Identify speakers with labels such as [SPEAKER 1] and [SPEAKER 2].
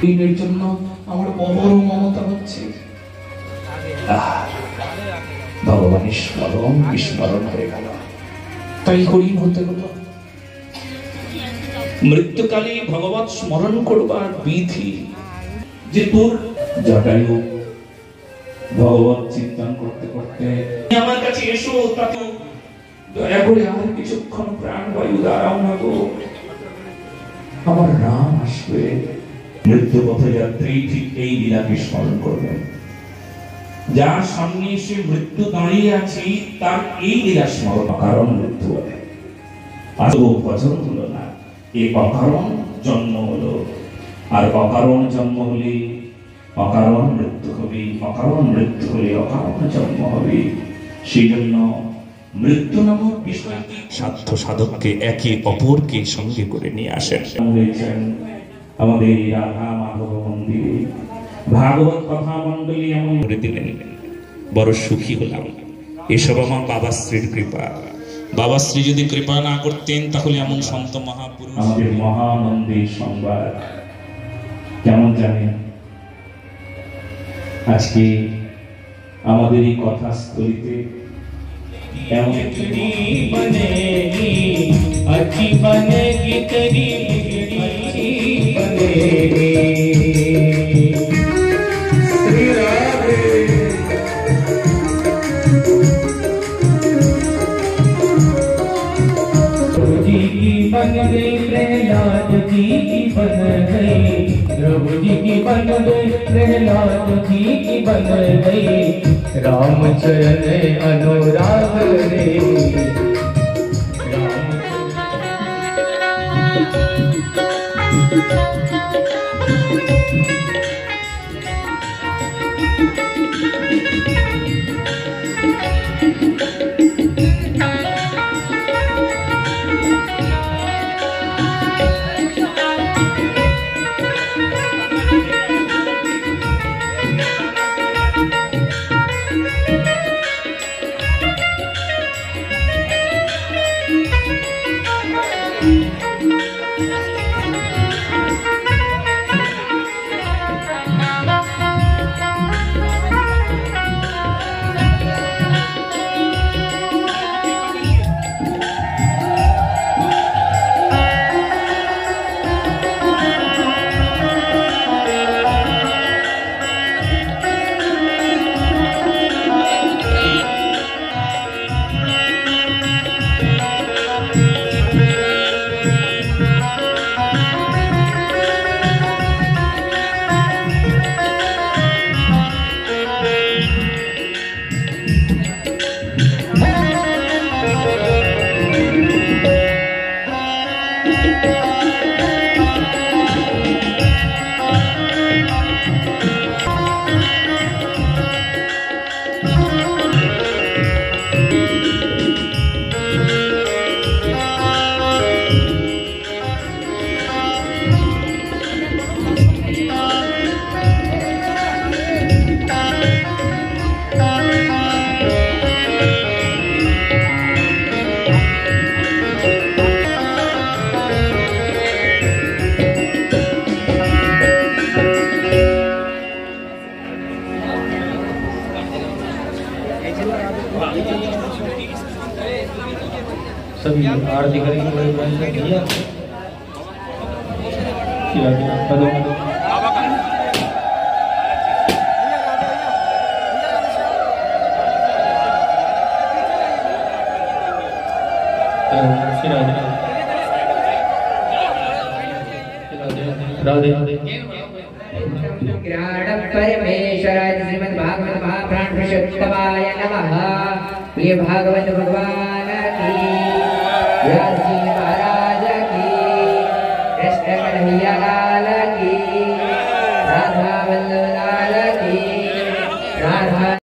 [SPEAKER 1] দিনের জন্য আমার বড় মমতা হচ্ছে। ভগবানের স্মরণ বিস্মরণ হয়ে গেল। তাই হরিণ হতে হলো। মৃত্যুকালে ভগবত স্মরণ করবার বিধি যে তোর জটায়ু ভগবত চিন্তন করতে করতে আমার কাছে এসো তাকে দয়া করে আর কিছুক্ষণ প্রাণ বায়ু দাঁড়াও না গো। আমার নাম আসবে। মৃত্যু পথযাত্রী ঠিক এই লীলাকে স্মরণ করবেন। যার সামনে এসে মৃত্যু দাঁড়িয়ে আছে, তার এই লীলা স্মরণ মৃত্যু ভজন হলো না এই অকারণ জন্ম হলো। আর অকারণ জন্ম হলে অকারণ মৃত্যু হবে, অকারণ মৃত্যু হলে অকারণ জন্ম হবে। সেই জন্য মৃত্যু নামক বিষয়টি
[SPEAKER 2] সাধ্য সাধককে একে অপরকে সঙ্গে করে নিয়ে আসেন।
[SPEAKER 1] আমাদের এই রাধা মাধব মন্দিরে। ভাগবত কথা মন্ডলী এমন
[SPEAKER 2] করে দিলেন, বড় সুখী হলাম। এসব আমার বাবা শ্রীর কৃপা। বাবা শ্রী যদি কৃপা না করতেন, তাহলে এমন সন্ত মহাপুরুষ
[SPEAKER 1] আমাদের মহানন্দের সংবাদ। কেমন জানেন? আজকে আমাদের এই কথা কথাস্থলিতে क्या बिगड़ी
[SPEAKER 3] बनेगी, अच्छी बनेगी तेरी बिगड़ी बनेगी बन गई प्रभु जी की बन गई, प्रहलाद जी की बन गई। राम चरण अनुराग रे। सभी आरती करेंगे बड़े बड़े से भैया क्या क्या हेलो हेलो, श्री राधे राधे राधे
[SPEAKER 4] ज्ञान परमेश्वराय श्रीमद् भागवत महाप्राण पुरुषोत्तमाय नमः। ये भागवत भगवान की